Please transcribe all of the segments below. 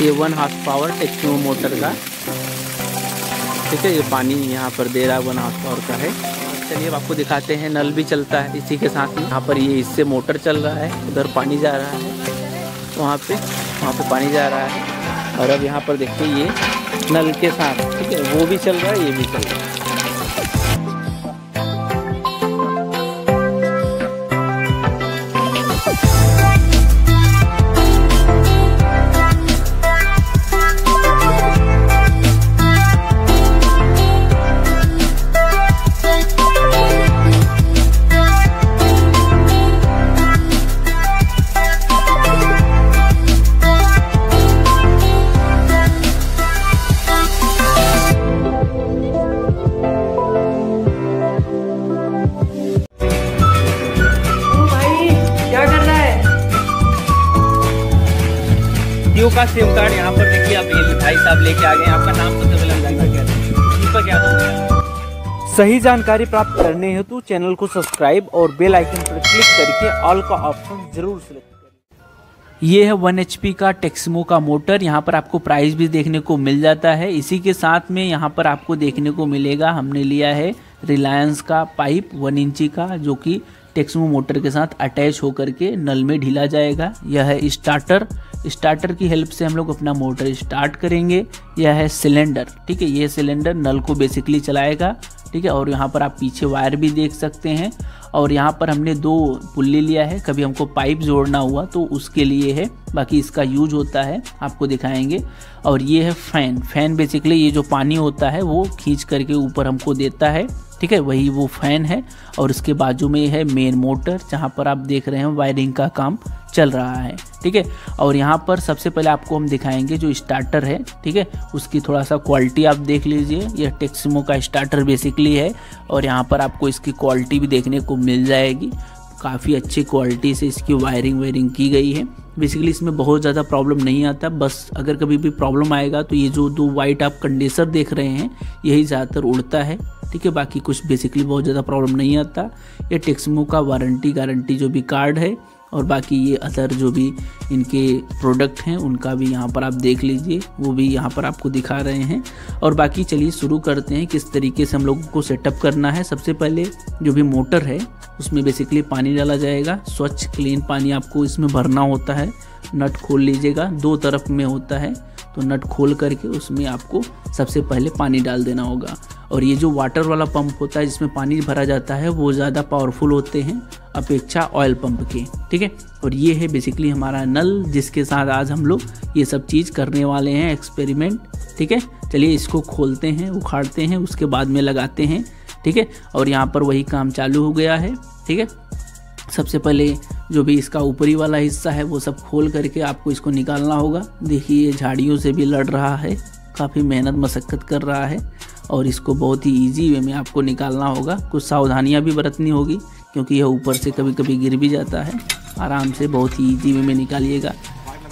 ये one half power Texmo motor का। ठीक है, ये पानी यहाँ पर दे रहा है वन हाफ़ पावर का है। चलिए अब आपको दिखाते हैं, नल भी चलता है इसी के साथ ही। यहाँ पर ये इससे मोटर चल रहा है, उधर पानी जा रहा है। वहाँ पे वहाँ पे पानी जा रहा है। और अब यहाँ पर देखिए ये नल के साथ, ठीक है, वो भी चल रहा है, ये भी चल रहा है। सही जानकारी प्राप्त करने हेतु चैनल को सब्सक्राइब और बेल आइकन पर क्लिक करके ऑल का ऑप्शन ज़रूर सिलेक्ट ये है वन एचपी का टेक्समो का मोटर। यहाँ पर आपको प्राइस भी देखने को मिल जाता है। इसी के साथ में यहाँ पर आपको देखने को मिलेगा। हमने लिया है रिलायंस का पाइप वन इंची का, जो कि टेक्समो मोटर के साथ अटैच होकर के नल में ढीला जाएगा। यह है स्टार्टर। स्टार्टर की हेल्प से हम लोग अपना मोटर स्टार्ट करेंगे। यह है सिलेंडर। ठीक है, ये सिलेंडर नल को बेसिकली चलाएगा। ठीक है, और यहाँ पर आप पीछे वायर भी देख सकते हैं। और यहाँ पर हमने दो पुल्ली लिया है। कभी हमको पाइप जोड़ना हुआ तो उसके लिए है। बाकी इसका यूज़ होता है, आपको दिखाएँगे। और ये है फ़ैन। फ़ैन बेसिकली ये जो पानी होता है वो खींच करके ऊपर हमको देता है। ठीक है, वही वो फ़ैन है और उसके बाजू में है मेन मोटर जहाँ पर आप देख रहे हैं वायरिंग का काम चल रहा है, ठीक है? और यहाँ पर सबसे पहले आपको हम दिखाएँगे जो स्टार्टर है, ठीक है? उसकी थोड़ा सा क्वालिटी आप देख लीजिए। यह टेक्सिमो का स्टार्टर बेसिकली है और यहाँ पर आपको इसकी क्वालिटी भी देखने को मिल जाएगी। काफ़ी अच्छी क्वालिटी से इसकी वायरिंग वायरिंग की गई है। बेसिकली इसमें बहुत ज़्यादा प्रॉब्लम नहीं आता। बस अगर कभी भी प्रॉब्लम आएगा तो ये जो दो वाइट आप कंडेंसर देख रहे हैं, यही ज़्यादातर उड़ता है। ठीक है, बाकी कुछ बेसिकली बहुत ज़्यादा प्रॉब्लम नहीं आता। ये टेक्समो का वारंटी गारंटी जो भी कार्ड है और बाकी ये अदर जो भी इनके प्रोडक्ट हैं, उनका भी यहाँ पर आप देख लीजिए, वो भी यहाँ पर आपको दिखा रहे हैं। और बाकी चलिए शुरू करते हैं, किस तरीके से हम लोगों को सेटअप करना है। सबसे पहले जो भी मोटर है, उसमें बेसिकली पानी डाला जाएगा। स्वच्छ क्लीन पानी आपको इसमें भरना होता है। नट खोल लीजिएगा, दो तरफ़ में होता है। तो नट खोल करके उसमें आपको सबसे पहले पानी डाल देना होगा। और ये जो वाटर वाला पंप होता है, जिसमें पानी भरा जाता है, वो ज़्यादा पावरफुल होते हैं अपेक्षा ऑयल पंप के, ठीक है? और ये है बेसिकली हमारा नल, जिसके साथ आज हम लोग ये सब चीज़ करने वाले हैं एक्सपेरिमेंट ठीक है? चलिए इसको खोलते हैं, उखाड़ते हैं, उसके बाद में लगाते हैं, ठीक है? और यहाँ पर वही काम चालू हो गया है, ठीक है? सबसे पहले जो भी इसका ऊपरी वाला हिस्सा है, वो सब खोल करके आपको इसको निकालना होगा। देखिए, ये झाड़ियों से भी लड़ रहा है, काफ़ी मेहनत मशक्क़त कर रहा है और इसको बहुत ही इजी वे में आपको निकालना होगा। कुछ सावधानियाँ भी बरतनी होगी, क्योंकि यह ऊपर से कभी कभी गिर भी जाता है। आराम से बहुत ही ईजी वे में निकालिएगा।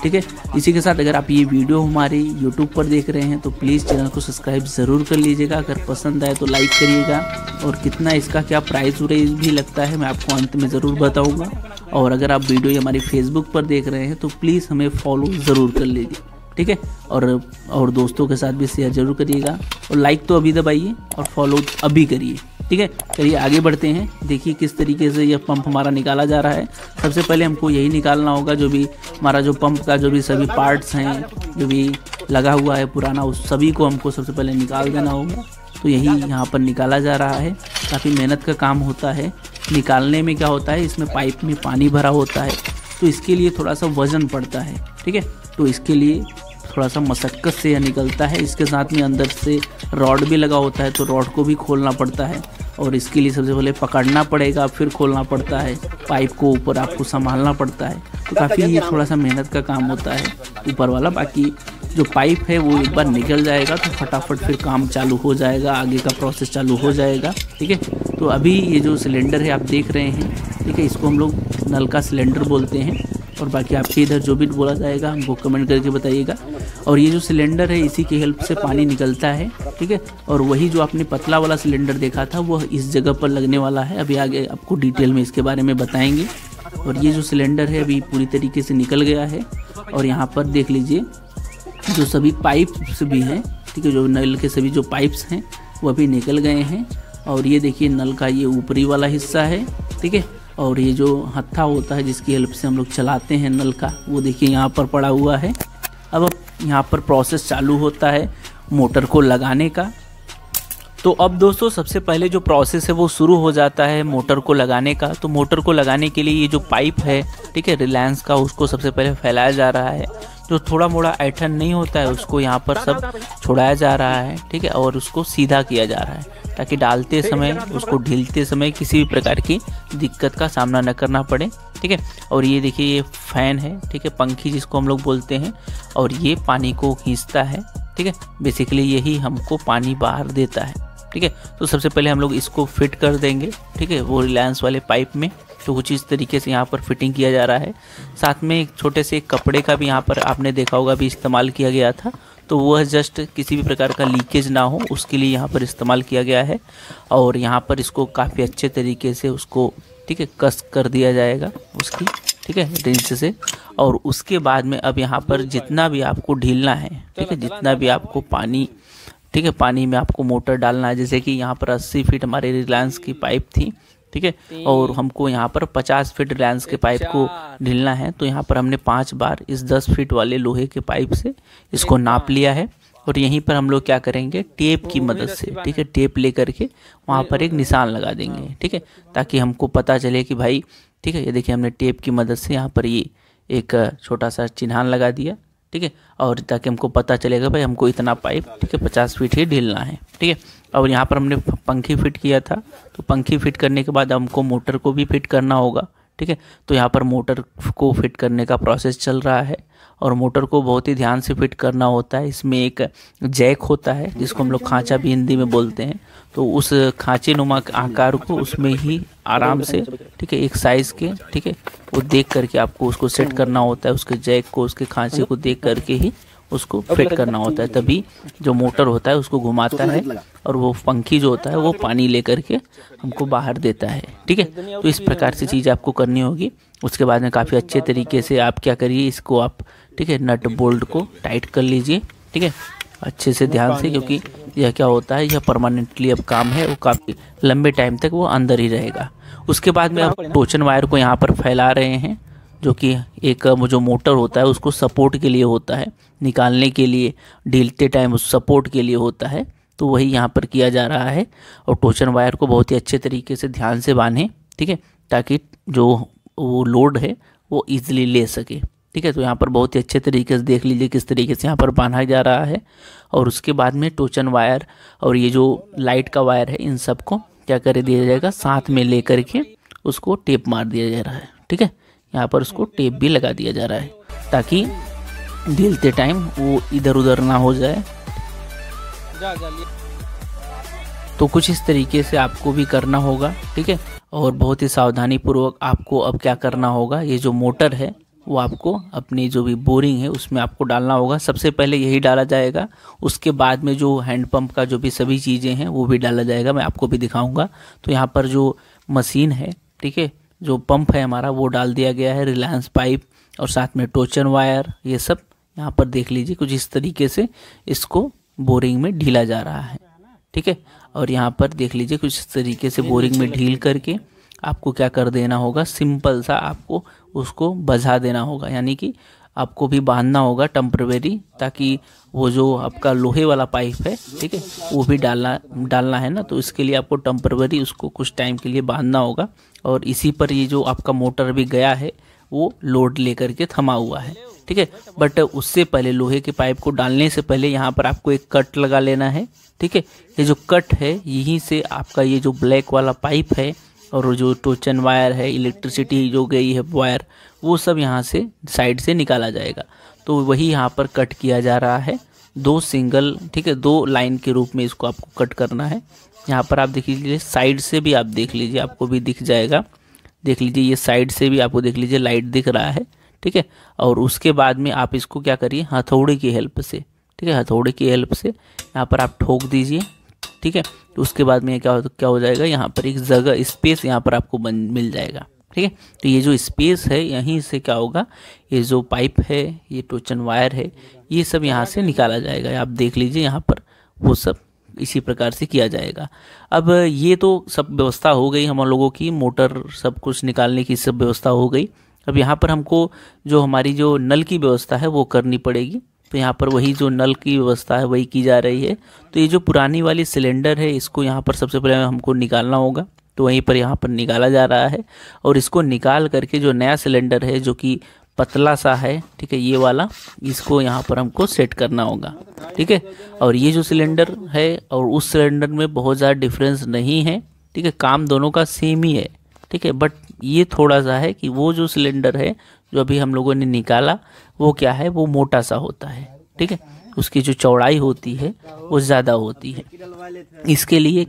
ठीक है, इसी के साथ अगर आप ये वीडियो हमारी यूट्यूब पर देख रहे हैं तो प्लीज़ चैनल को सब्सक्राइब ज़रूर कर लीजिएगा। अगर पसंद आए तो लाइक करिएगा। और कितना इसका क्या प्राइस उराइस भी लगता है, मैं आपको अंत में ज़रूर बताऊँगा। और अगर आप वीडियो हमारी फेसबुक पर देख रहे हैं तो प्लीज़ हमें फॉलो ज़रूर कर लीजिए, ठीक है? और और दोस्तों के साथ भी शेयर ज़रूर करिएगा, और लाइक तो अभी दबाइए और फॉलो अभी करिए, ठीक है? चलिए आगे बढ़ते हैं, देखिए किस तरीके से यह पंप हमारा निकाला जा रहा है। सबसे पहले हमको यही निकालना होगा, जो भी हमारा जो पंप का जो भी सभी पार्ट्स हैं, जो भी लगा हुआ है पुराना, उस सभी को हमको सबसे पहले निकाल देना होगा। तो यही यहाँ पर निकाला जा रहा है, काफ़ी मेहनत का काम होता है। निकालने में क्या होता है इसमें पाइप में पानी भरा होता है तो इसके लिए थोड़ा सा वज़न पड़ता है ठीक है? तो इसके लिए थोड़ा सा मशक्क़त से यह निकलता है इसके साथ में अंदर से रॉड भी लगा होता है तो रॉड को भी खोलना पड़ता है और इसके लिए सबसे पहले पकड़ना पड़ेगा फिर खोलना पड़ता है पाइप को ऊपर आपको संभालना पड़ता है तो काफ़ी ये थोड़ा सा मेहनत का काम होता है ऊपर वाला बाकी जो पाइप है वो एक बार निकल जाएगा तो फटाफट फिर काम चालू हो जाएगा आगे का प्रोसेस चालू हो जाएगा ठीक है? तो अभी ये जो सिलेंडर है आप देख रहे हैं, ठीक है, इसको हम लोग नल का सिलेंडर बोलते हैं और बाकी आपके इधर जो भी बोला जाएगा, हमको कमेंट करके बताइएगा। और ये जो सिलेंडर है, इसी की हेल्प से पानी निकलता है, ठीक है, और वही जो आपने पतला वाला सिलेंडर देखा था, वह इस जगह पर लगने वाला है। अभी आगे आपको डिटेल में इसके बारे में बताएँगे। और ये जो सिलेंडर है, अभी पूरी तरीके से निकल गया है। और यहाँ पर देख लीजिए, जो सभी पाइप्स भी हैं, ठीक है, जो नल के सभी जो पाइप्स हैं, वो अभी निकल गए हैं। और ये देखिए नल का ये ऊपरी वाला हिस्सा है, ठीक है? और ये जो हत्था होता है जिसकी हेल्प से हम लोग चलाते हैं नल का, वो देखिए यहाँ पर पड़ा हुआ है। अब यहाँ पर प्रोसेस चालू होता है मोटर को लगाने का। तो अब दोस्तों, सबसे पहले जो प्रोसेस है, वो शुरू हो जाता है मोटर को लगाने का। तो मोटर को लगाने के लिए ये जो पाइप है, ठीक है, रिलायंस का, उसको सबसे पहले फैलाया जा रहा है। जो थोड़ा मोड़ा ऐठन नहीं होता है, उसको यहाँ पर सब छोड़ाया जा रहा है, ठीक है, और उसको सीधा किया जा रहा है, ताकि डालते समय, उसको ढीलते समय किसी भी प्रकार की दिक्कत का सामना न करना पड़े, ठीक है। और ये देखिए, ये फ़ैन है, ठीक है, पंखी जिसको हम लोग बोलते हैं, और ये पानी को खींचता है, ठीक है। बेसिकली यही हमको पानी बाहर देता है। ठीक है? तो सबसे पहले हम लोग इसको फिट कर देंगे, ठीक है? वो रिलायंस वाले पाइप में तो कुछ इस तरीके से यहाँ पर फिटिंग किया जा रहा है। साथ में एक छोटे से कपड़े का भी यहाँ पर आपने देखा होगा भी इस्तेमाल किया गया था। तो वह जस्ट किसी भी प्रकार का लीकेज ना हो, उसके लिए यहाँ पर इस्तेमाल किया गया है। और यहाँ पर इसको काफ़ी अच्छे तरीके से उसको, ठीक है, कस कर दिया जाएगा उसकी, ठीक है रिंच से। और उसके बाद में अब यहाँ पर जितना भी आपको ढीलना है, ठीक है, जितना भी आपको पानी ठीक है पानी में आपको मोटर डालना है जैसे कि यहाँ पर 80 फीट हमारे रिलायंस की पाइप थी ठीक है और हमको यहाँ पर 50 फीट रिलायंस के पाइप को ढीलना है तो यहाँ पर हमने पाँच बार इस 10 फीट वाले लोहे के पाइप से इसको नाप लिया है और यहीं पर हम लोग क्या करेंगे टेप की मदद से ठीक है टेप ले करके वहाँ पर एक निशान लगा देंगे ठीक है ताकि हमको पता चले कि भाई ठीक है ये देखिए हमने टेप की मदद से यहाँ पर ये एक छोटा सा चिन्हान लगा दिया। ठीक है? और ताकि हमको पता चलेगा भाई हमको इतना पाइप, ठीक है, पचास फीट ही ढीलना है, ठीक है? और यहाँ पर हमने पंखी फिट किया था तो पंखी फिट करने के बाद हमको मोटर को भी फिट करना होगा। ठीक है? तो यहाँ पर मोटर को फिट करने का प्रोसेस चल रहा है और मोटर को बहुत ही ध्यान से फिट करना होता है। इसमें एक जैक होता है, जिसको हम लोग खांचा भी हिंदी में बोलते हैं। तो उस खांचे नुमा आकार को उसमें ही आराम से, ठीक है, एक साइज़ के, ठीक है, वो देख करके आपको उसको सेट करना होता है। उसके जैक को, उसके खांचे को देख करके ही उसको फिट करना होता है तभी जो मोटर होता है उसको घुमाता है और वो पंखी जो होता है वो पानी लेकर के हमको बाहर देता है ठीक है? तो इस प्रकार से चीज़ आपको करनी होगी। उसके बाद में काफ़ी अच्छे तरीके से आप क्या करिए इसको आप ठीक है नट बोल्ट को टाइट कर लीजिए ठीक है? अच्छे से ध्यान से क्योंकि यह क्या होता है यह परमानेंटली अब काम है वो काफ़ी लंबे टाइम तक वो अंदर ही रहेगा। उसके बाद में आप टोचन वायर को यहाँ पर फैला रहे हैं। जो कि एक जो मोटर होता है, उसको सपोर्ट के लिए होता है। निकालने के लिए, ढीलते टाइम उस सपोर्ट के लिए होता है। तो वही यहाँ पर किया जा रहा है। और टोचन वायर को बहुत ही अच्छे तरीके से ध्यान से बांधें, ठीक है? ताकि जो वो लोड है, वो ईजिली ले सके, ठीक है? तो यहाँ पर बहुत ही अच्छे तरीके से देख लीजिए किस तरीके से यहाँ पर बांधा जा रहा है। और उसके बाद में टोचन वायर और ये जो लाइट का वायर है, इन सबको क्या कर दिया जाएगा? साथ में ले करके उसको टेप मार दिया जा रहा है, ठीक है? यहाँ पर उसको टेप भी लगा दिया जा रहा है ताकि ढीलते टाइम वो इधर उधर ना हो जाए। तो कुछ इस तरीके से आपको भी करना होगा ठीक है? और बहुत ही सावधानी पूर्वक आपको अब क्या करना होगा ये जो मोटर है वो आपको अपनी जो भी बोरिंग है उसमें आपको डालना होगा। सबसे पहले यही डाला जाएगा उसके बाद में जो हैंडपम्प का जो भी सभी चीज़ें हैं वो भी डाला जाएगा मैं आपको भी दिखाऊँगा। तो यहाँ पर जो मशीन है ठीक है जो पंप है हमारा वो डाल दिया गया है रिलायंस पाइप और साथ में टोचन वायर ये सब यहाँ पर देख लीजिए कुछ इस तरीके से इसको बोरिंग में ढीला जा रहा है। ठीक है? और यहाँ पर देख लीजिए कुछ इस तरीके से बोरिंग में ढील करके आपको क्या कर देना होगा सिंपल सा आपको उसको बजा देना होगा। यानी कि आपको भी बांधना होगा टेम्परवेरी ताकि वो जो आपका लोहे वाला पाइप है, ठीक है, वो भी डालना डालना है ना तो इसके लिए आपको टेम्परवेरी उसको कुछ टाइम के लिए बांधना होगा। और इसी पर ये जो आपका मोटर भी गया है, वो लोड लेकर के थमा हुआ है, ठीक है। बट उससे पहले, लोहे के पाइप को डालने से पहले यहाँ पर आपको एक कट लगा लेना है, ठीक है। ये जो कट है, यहीं से आपका ये जो ब्लैक वाला पाइप है और जो टोचन वायर है इलेक्ट्रिसिटी जो गई है वायर, वो सब यहाँ से साइड से निकाला जाएगा। तो वही यहाँ पर कट किया जा रहा है। दो सिंगल ठीक है, दो लाइन के रूप में इसको आपको कट करना है। यहाँ पर आप देख लीजिए साइड से भी आप देख लीजिए, आपको भी दिख जाएगा। देख लीजिए, ये साइड से भी आपको देख लीजिए लाइट दिख रहा है, ठीक है। और उसके बाद में आप इसको क्या करिए, हथौड़े की हेल्प से, ठीक है, हथौड़े की हेल्प से यहाँ पर आप ठोक दीजिए। ठीक है? तो उसके बाद में क्या हो क्या हो जाएगा? यहाँ पर एक जगह स्पेस यहाँ पर आपको बन, मिल जाएगा। ठीक है? तो ये जो स्पेस है, यहीं से क्या होगा? ये जो पाइप है, ये टोचन वायर है, ये सब यहाँ से निकाला जाएगा। आप देख लीजिए यहाँ पर वो सब इसी प्रकार से किया जाएगा। अब ये तो सब व्यवस्था हो गई हम लोगों की, मोटर सब कुछ निकालने की सब व्यवस्था हो गई। अब यहाँ पर हमको जो हमारी जो नल की व्यवस्था है, वो करनी पड़ेगी। तो यहाँ पर वही जो नल की व्यवस्था है, वही की जा रही है। तो ये जो पुरानी वाली सिलेंडर है, इसको यहाँ पर सबसे पहले हमको निकालना होगा। तो वहीं पर यहाँ पर निकाला जा रहा है और इसको निकाल करके जो नया सिलेंडर है, जो कि पतला सा है, ठीक है, ये वाला, इसको यहाँ पर हमको सेट करना होगा, ठीक है? और ये जो सिलेंडर है और उस सिलेंडर में बहुत ज़्यादा डिफरेंस नहीं है, ठीक है? काम दोनों का सेम ही है, ठीक है? बट ये थोड़ा सा है कि वो जो सिलेंडर है जो अभी हम लोगों ने निकाला, वो क्या है? वो मोटा सा होता है, ठीक है? उसकी जो चौड़ाई होती है, वो ज़्यादा होती है। इसके लिए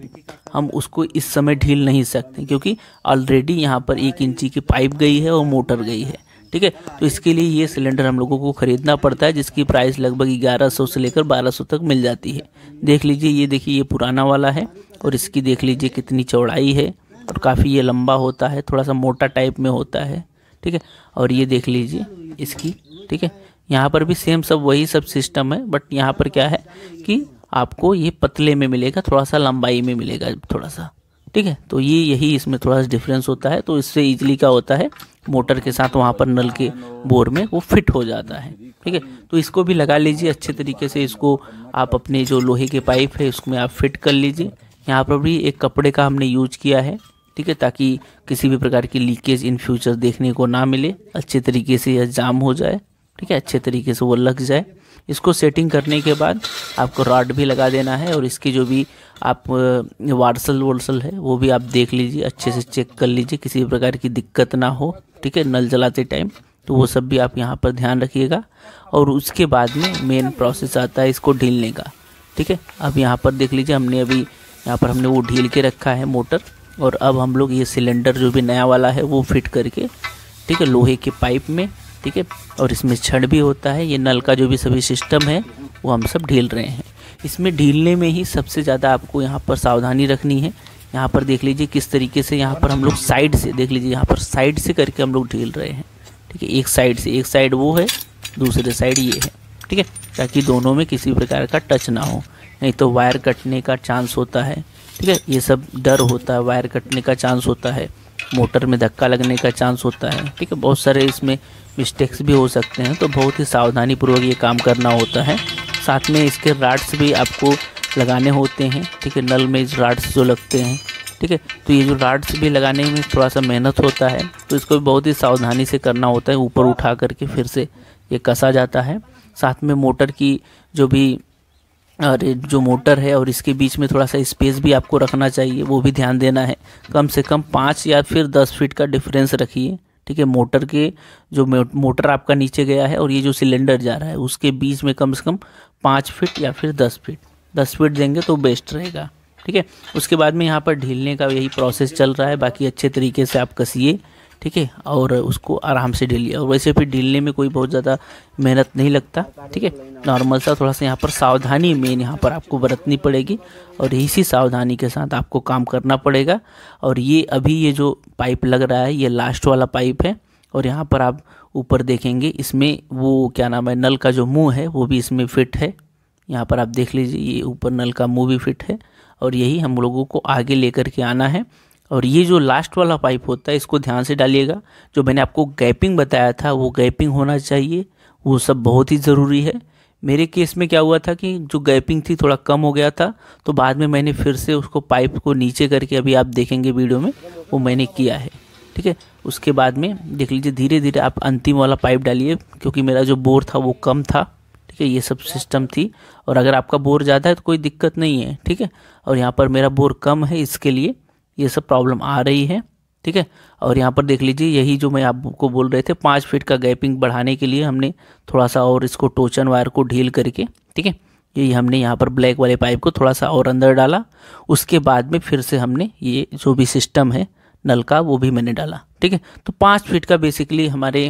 हम उसको इस समय ढील नहीं सकते, क्योंकि ऑलरेडी यहाँ पर एक इंची की पाइप गई है और मोटर गई है, ठीक है? तो इसके लिए ये सिलेंडर हम लोगों को ख़रीदना पड़ता है, जिसकी प्राइस लगभग 1100 से लेकर 1200 तक मिल जाती है। देख लीजिए, ये देखिए, ये पुराना वाला है, और इसकी देख लीजिए कितनी चौड़ाई है, और काफ़ी ये लंबा होता है, थोड़ा सा मोटा टाइप में होता है। ठीक है? और ये देख लीजिए इसकी, ठीक है? यहाँ पर भी सेम सब वही सब सिस्टम है बट यहाँ पर क्या है कि आपको ये पतले में मिलेगा थोड़ा सा लंबाई में मिलेगा थोड़ा सा ठीक है? तो ये यही इसमें थोड़ा सा डिफरेंस होता है तो इससे इजली क्या होता है मोटर के साथ वहाँ पर नल के बोर में वो फिट हो जाता है, ठीक है? तो इसको भी लगा लीजिए अच्छे तरीके से, इसको आप अपने जो लोहे के पाइप है, उसमें आप फिट कर लीजिए। यहाँ पर भी एक कपड़े का हमने यूज़ किया है ठीक है, ताकि किसी भी प्रकार की लीकेज इन फ्यूचर देखने को ना मिले, अच्छे तरीके से यह जाम हो जाए, ठीक है, अच्छे तरीके से वो लग जाए। इसको सेटिंग करने के बाद आपको रॉड भी लगा देना है, और इसकी जो भी आप वार्सल वर्सल है, वो भी आप देख लीजिए, अच्छे से चेक कर लीजिए, किसी भी प्रकार की दिक्कत ना हो, ठीक है, नल जलाते टाइम तो वो सब भी आप यहाँ पर ध्यान रखिएगा। और उसके बाद में मेन प्रोसेस आता है इसको ढीलने का, ठीक है अब यहाँ पर देख लीजिए, हमने अभी, यहाँ पर हमने वो ढील के रखा है मोटर। और अब हम लोग ये सिलेंडर जो भी नया वाला है, वो फिट करके, ठीक है, लोहे के पाइप में, ठीक है, और इसमें छड़ भी होता है, ये नल का जो भी सभी सिस्टम है, वो हम सब ढील रहे हैं। इसमें ढीलने में ही सबसे ज़्यादा आपको यहाँ पर सावधानी रखनी है। यहाँ पर देख लीजिए किस तरीके से यहाँ पर हम लोग साइड से, देख लीजिए यहाँ पर साइड से करके हम लोग ढील रहे हैं। ठीक है, एक साइड से, एक साइड वो है, दूसरे साइड ये है, ठीक है, ताकि दोनों में किसी प्रकार का टच ना हो। नहीं तो वायर कटने का चांस होता है। ठीक है, ये सब डर होता है, वायर कटने का चांस होता है, मोटर में धक्का लगने का चांस होता है, ठीक है, बहुत सारे इसमें मिस्टेक्स भी हो सकते हैं तो बहुत ही सावधानी पूर्वक ये काम करना होता है। साथ में इसके राड्स भी आपको लगाने होते हैं, ठीक है नल में राड्स जो लगते हैं, ठीक है तो ये जो राड्स भी लगाने में थोड़ा सा मेहनत होता है तो इसको भी बहुत ही सावधानी से करना होता है, ऊपर उठा करके फिर से ये कसा जाता है। साथ में मोटर की जो भी और जो मोटर है और इसके बीच में थोड़ा सा स्पेस भी आपको रखना चाहिए, वो भी ध्यान देना है। कम से कम पाँच या फिर दस फीट का डिफरेंस रखिए, ठीक है? मोटर के जो मोटर आपका नीचे गया है और ये जो सिलेंडर जा रहा है, उसके बीच में कम से कम पाँच फीट या फिर दस फीट दस फीट देंगे तो बेस्ट रहेगा, ठीक है? उसके बाद में यहाँ पर ढीलने का यही प्रोसेस चल रहा है, बाकी अच्छे तरीके से आप कसिए। ठीक है? और उसको आराम से ढीलिए और वैसे फिर ढीलने में कोई बहुत ज़्यादा मेहनत नहीं लगता, ठीक है? नॉर्मल सा थोड़ा सा यहाँ पर सावधानी मेन यहाँ पर आपको बरतनी पड़ेगी और इसी सावधानी के साथ आपको काम करना पड़ेगा। और ये अभी ये जो पाइप लग रहा है, ये लास्ट वाला पाइप है और यहाँ पर आप ऊपर देखेंगे, इसमें वो क्या नाम है, नल का जो मुँह है, वो भी इसमें फिट है। यहाँ पर आप देख लीजिए, ये ऊपर नल का मुँह भी फिट है और यही हम लोगों को आगे लेकर के आना है। और ये जो लास्ट वाला पाइप होता है, इसको ध्यान से डालिएगा। जो मैंने आपको गैपिंग बताया था, वो गैपिंग होना चाहिए। वो सब बहुत ही ज़रूरी है। मेरे केस में क्या हुआ था कि जो गैपिंग थी थोड़ा कम हो गया था तो बाद में मैंने फिर से उसको पाइप को नीचे करके अभी आप देखेंगे वीडियो में, वो मैंने किया है। ठीक है? उसके बाद में देख लीजिए धीरे धीरे आप अंतिम वाला पाइप डालिए, क्योंकि मेरा जो बोर था वो कम था। ठीक है? ये सब सिस्टम थी। और अगर आपका बोर ज़्यादा है तो कोई दिक्कत नहीं है। ठीक है? और यहाँ पर मेरा बोर कम है इसके लिए। ये सब प्रॉब्लम आ रही है, ठीक है? और यहाँ पर देख लीजिए, यही जो मैं आपको बोल रहे थे, पाँच फीट का गैपिंग बढ़ाने के लिए हमने थोड़ा सा और इसको टोचन वायर को ढील करके, ठीक है? यही हमने यहाँ पर ब्लैक वाले पाइप को थोड़ा सा और अंदर डाला। उसके बाद में फिर से हमने ये जो भी सिस्टम है नल का, वो भी मैंने डाला, ठीक है? तो पाँच फीट का बेसिकली हमारे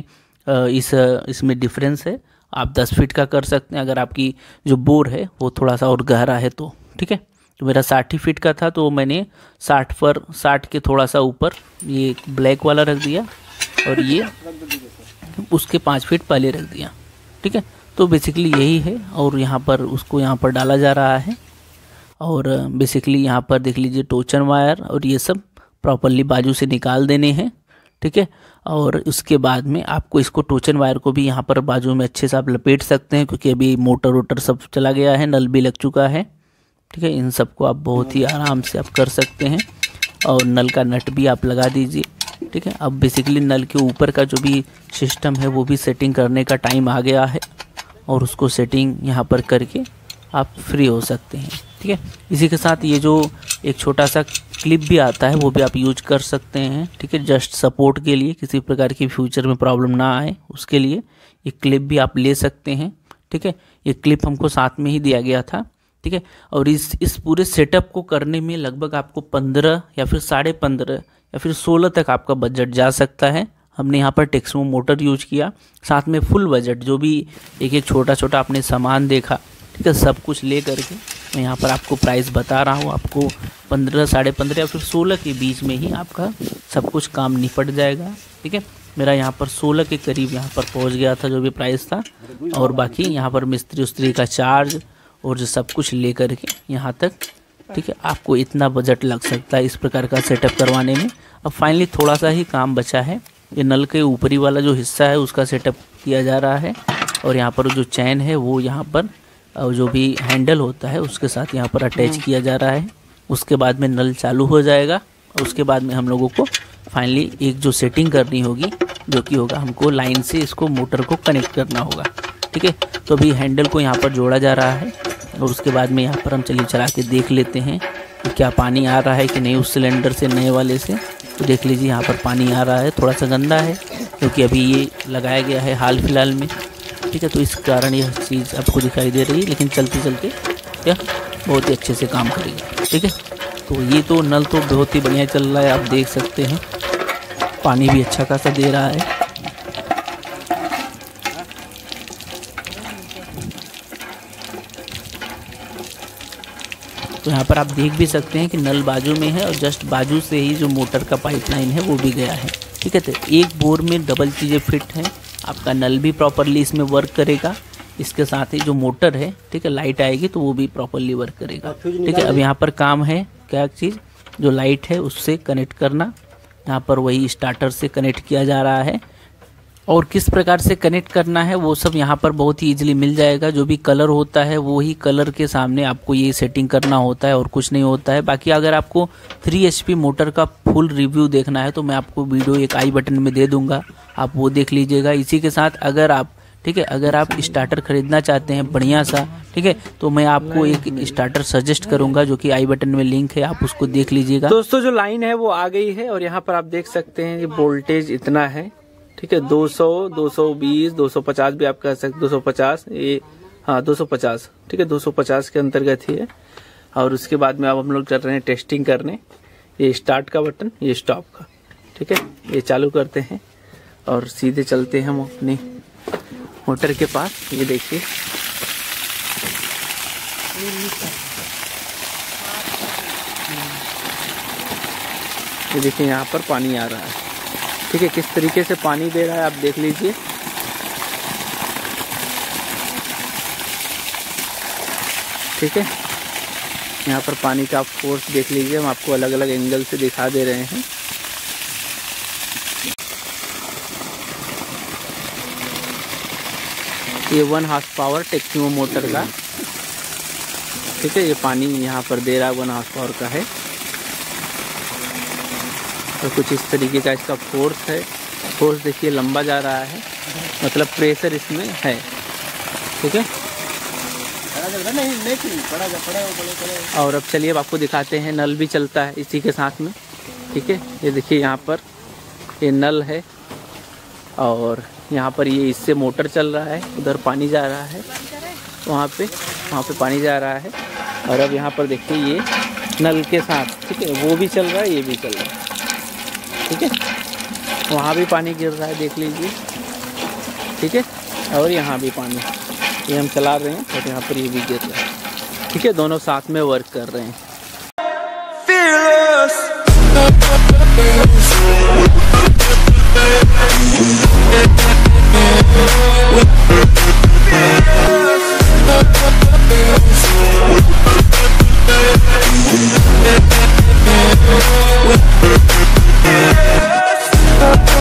इस, इसमें डिफरेंस है। आप दस फीट का कर सकते हैं। अगर आपकी जो बोर है, वो थोड़ा सा और गहरा है तो ठीक है? तो मेरा साठ ही फीट का था तो मैंने साठ पर, साठ के थोड़ा सा ऊपर ये ब्लैक वाला रख दिया और ये उसके पाँच फीट पहले रख दिया, ठीक है? तो बेसिकली यही है और यहाँ पर उसको यहाँ पर डाला जा रहा है और बेसिकली यहाँ पर देख लीजिए टोचन वायर और ये सब प्रॉपरली बाजू से निकाल देने हैं, ठीक है? और उसके बाद में आपको इसको टोचन वायर को भी यहाँ पर बाजू में अच्छे से आप लपेट सकते हैं क्योंकि अभी मोटर वोटर सब चला गया है, नल भी लग चुका है। ठीक है, इन सबको आप बहुत ही आराम से आप कर सकते हैं। और नल का नट भी आप लगा दीजिए, ठीक है। अब बेसिकली नल के ऊपर का जो भी सिस्टम है, वो भी सेटिंग करने का टाइम आ गया है और उसको सेटिंग यहाँ पर करके आप फ्री हो सकते हैं, ठीक है। इसी के साथ ये जो एक छोटा सा क्लिप भी आता है, वो भी आप यूज़ कर सकते हैं, ठीक है। जस्ट सपोर्ट के लिए, किसी प्रकार की फ्यूचर में प्रॉब्लम ना आए, उसके लिए ये क्लिप भी आप ले सकते हैं, ठीक है। ये क्लिप हमको साथ में ही दिया गया था। ठीक है? और इस इस पूरे सेटअप को करने में लगभग आपको पंद्रह या फिर साढ़े पंद्रह या फिर सोलह तक आपका बजट जा सकता है। हमने यहाँ पर टेक्समो मोटर यूज़ किया। साथ में फुल बजट जो भी एक एक छोटा छोटा आपने सामान देखा, ठीक है? सब कुछ ले करके मैं यहाँ पर आपको प्राइस बता रहा हूँ। आपको पंद्रह, साढ़े पंद्रह या फिर सोलह के बीच में ही आपका सब कुछ काम निपट जाएगा, ठीक है? मेरा यहाँ पर सोलह के करीब यहाँ पर पहुँच गया था, जो भी प्राइस था। और बाकी यहाँ पर मिस्त्री उस्त्री का चार्ज और जो सब कुछ ले करके यहाँ तक ठीक है आपको इतना बजट लग सकता है इस प्रकार का सेटअप करवाने में। अब फाइनली थोड़ा सा ही काम बचा है। ये नल के ऊपरी वाला जो हिस्सा है उसका सेटअप किया जा रहा है। और यहाँ पर जो चैन है वो यहाँ पर जो भी हैंडल होता है उसके साथ यहाँ पर अटैच हम्म। किया जा रहा है। उसके बाद में नल चालू हो जाएगा। और उसके बाद में हम लोगों को फाइनली एक जो सेटिंग करनी होगी जो कि होगा हमको लाइन से इसको मोटर को कनेक्ट करना होगा। ठीक है तो अभी हैंडल को यहाँ पर जोड़ा जा रहा है। और उसके बाद में यहाँ पर हम चलिए चला के देख लेते हैं कि क्या पानी आ रहा है कि नहीं उस सिलेंडर से, नए वाले से। तो देख लीजिए यहाँ पर पानी आ रहा है, थोड़ा सा गंदा है, क्योंकि अभी ये लगाया गया है हाल फ़िलहाल में। ठीक है तो इस कारण यह चीज़ आपको दिखाई दे रही है, लेकिन चलते चलते यह बहुत ही अच्छे से काम करेगी। ठीक है तो ये तो नल तो बहुत ही बढ़िया चल रहा है, आप देख सकते हैं। पानी भी अच्छा खासा दे रहा है। तो यहाँ पर आप देख भी सकते हैं कि नल बाजू में है और जस्ट बाजू से ही जो मोटर का पाइपलाइन है वो भी गया है। ठीक है तो एक बोर में डबल चीज़ें फिट हैं। आपका नल भी प्रॉपरली इसमें वर्क करेगा। इसके साथ ही जो मोटर है ठीक है लाइट आएगी तो वो भी प्रॉपरली वर्क करेगा। ठीक है अब यहाँ पर काम है क्या चीज़? जो लाइट है उससे कनेक्ट करना। यहाँ पर वही स्टार्टर से कनेक्ट किया जा रहा है। और किस प्रकार से कनेक्ट करना है, वो सब यहाँ पर बहुत ही इजीली मिल जाएगा। जो भी कलर होता है, वो ही कलर के सामने आपको ये सेटिंग करना होता है और कुछ नहीं होता है। बाकी अगर आपको 3 एचपी मोटर का फुल रिव्यू देखना है तो मैं आपको वीडियो एक आई बटन में दे दूँगा। आप वो देख लीजिएगा। इसी के साथ अगर आप, ठीक है, अगर आप स्टार्टर खरीदना चाहते हैं बढ़िया सा, ठीक है तो मैं आपको एक स्टार्टर सजेस्ट करूँगा, जो कि आई बटन में लिंक है, आप उसको देख लीजिएगा। दोस्तों, जो लाइन है, वो आ गई है और यहाँ पर आप देख सकते हैं ये वोल्टेज इतना है। ठीक है 200, 220, 250 भी आप कह सकते 250 ये हाँ 250 ठीक है 250 के अंतर्गत ही है। और उसके बाद में अब हम लोग चल रहे हैं टेस्टिंग करने ये स्टार्ट का बटन ये स्टॉप का ठीक है ये चालू करते हैं और सीधे चलते हैं हम अपनी मोटर के पास ये देखिए। ये देखिए यहाँ पर पानी आ रहा है। ठीक है, किस तरीके से पानी दे रहा है आप देख लीजिए। ठीक है, यहाँ पर पानी का आप फोर्स देख लीजिए, हम आपको अलग अलग एंगल से दिखा दे रहे हैं। ये one half power Texmo motor का। ठीक है, ये पानी यहाँ पर दे रहा है वन हाफ़ पावर का है। और कुछ इस तरीके का इसका फोर्स है। फोर्स देखिए लंबा जा रहा है। मतलब प्रेशर इसमें है। ठीक है? और अब चलिए अब आपको दिखाते हैं। नल भी चलता है इसी के साथ में। ठीक है? ये देखिए यहाँ पर ये नल है। और यहाँ पर ये इससे मोटर चल रहा है। उधर पानी जा रहा है। वहाँ पे वहाँ पे पानी जा रहा है। और अब यहाँ पर देखिए ये नल के साथ। ठीक है? वो भी चल रहा है, ये भी चल रहा है। ठीक है? वहाँ भी पानी गिर रहा है, देख लीजिए। ठीक है? और यहाँ भी पानी। ये हम चला रहे हैं, और यहाँ पर ये भी गिर रहा है। ठीक है? दोनों साथ में वर्क कर रहे हैं। We'll Yeah.